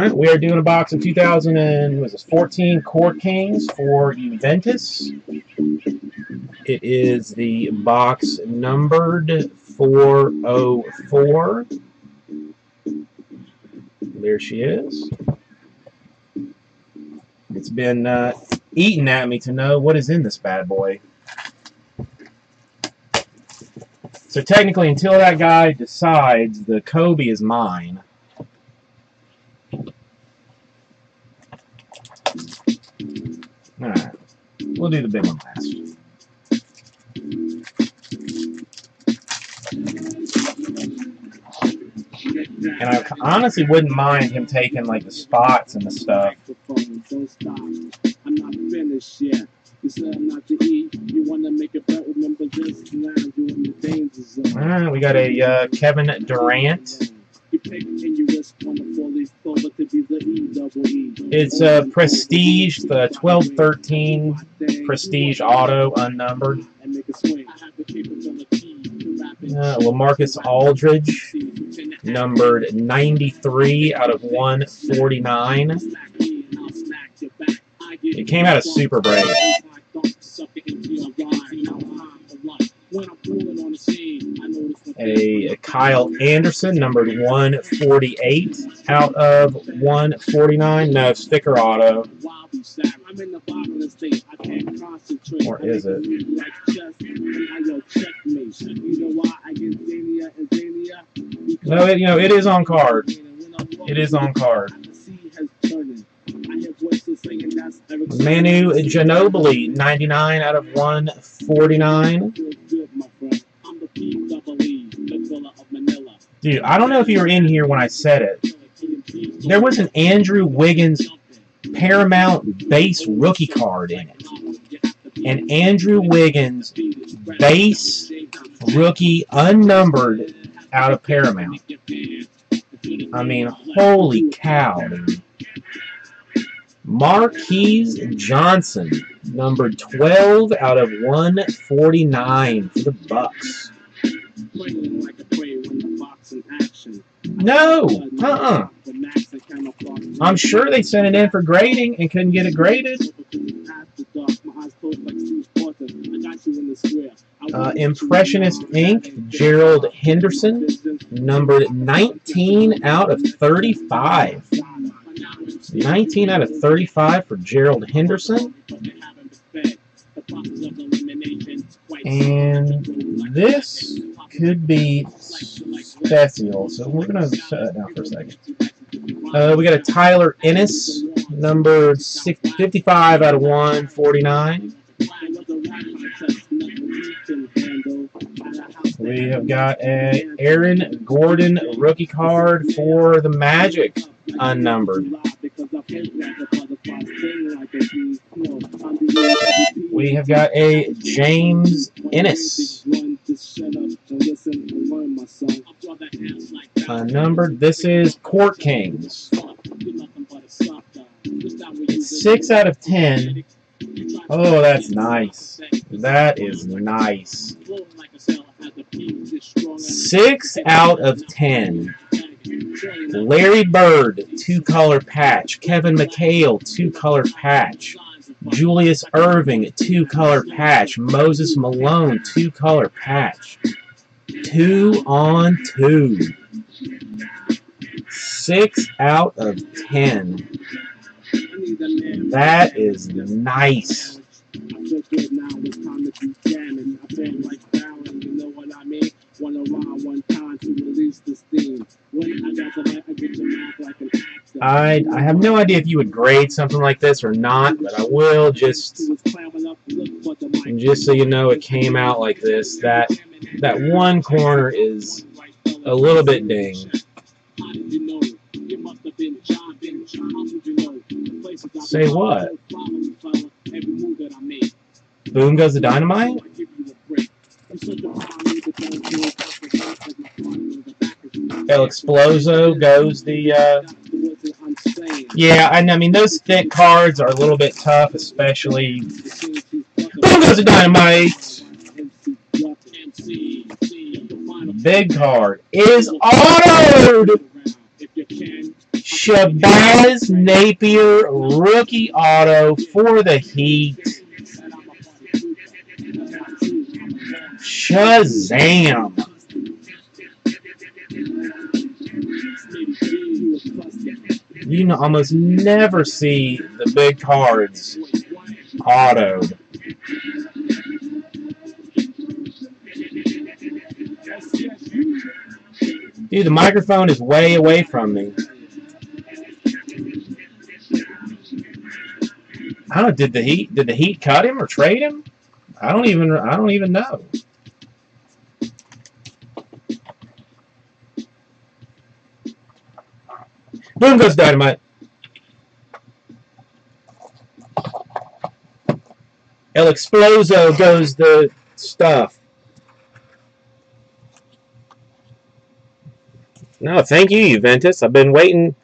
All right, we are doing a box of 2000 and was this 14 Court Kings for Juventus. It is the box numbered 404. There she is. It's been uh, eating at me to know what is in this bad boy. So technically, until that guy decides the Kobe is mine, We'll do the big one last. And I honestly wouldn't mind him taking like the spots and the stuff. I'm not finished yet. You said I'm not to eat. You want to make a bet? Remember this? Now doing the danger zone. We got a uh, Kevin Durant. It's a Prestige, the 1213 Prestige Auto, unnumbered. Uh, Lamarcus Aldridge, numbered 93 out of 149. It came out of Super Break. A Kyle Anderson, numbered 148 out of 149. No, sticker auto. Or is it? No, it, you know, it is on card. It is on card. Manu Ginobili, 99 out of 149. Dude, I don't know if you were in here when I said it. There was an Andrew Wiggins Paramount base rookie card in it. And Andrew Wiggins base rookie unnumbered out of Paramount. I mean, holy cow. Marques Johnson, number 12 out of 149 for the Bucks. No, uh-uh. I'm sure they sent it in for grading and couldn't get it graded. Uh, Impressionist Ink, Gerald Henderson, numbered 19 out of 35. 19 out of 35 for Gerald Henderson. And this could be special, so we're going to shut that down for a second. Uh, we got a Tyler Ennis, number 55 out of 149. We have got a Aaron Gordon rookie card for the Magic, unnumbered. We have got a James Ennis. Unnumbered. This is Court Kings. Six out of ten. Oh, that's nice. That is nice. Six out of ten. Larry Bird, two-color patch. Kevin McHale, two-color patch. Julius Erving, two-color patch. Moses Malone, two-color patch. Two on two. Six out of ten. That is nice. I I have no idea if you would grade something like this or not, but I will just And just so you know it came out like this. That that one corner is a little bit dinged. Say what? Boom goes the dynamite? El Exploso goes the, uh, yeah, I, I mean, those thick cards are a little bit tough, especially, boom goes the dynamite! Big card is autoed! Shabazz Napier rookie auto for the Heat. Shazam! You know, almost never see the big cards autoed. Dude, the microphone is way away from me. I don't know, did the Heat did the Heat cut him or trade him? I don't even I don't even know. Boom goes dynamite. El Exploso goes the stuff. No, thank you, Juventus. I've been waiting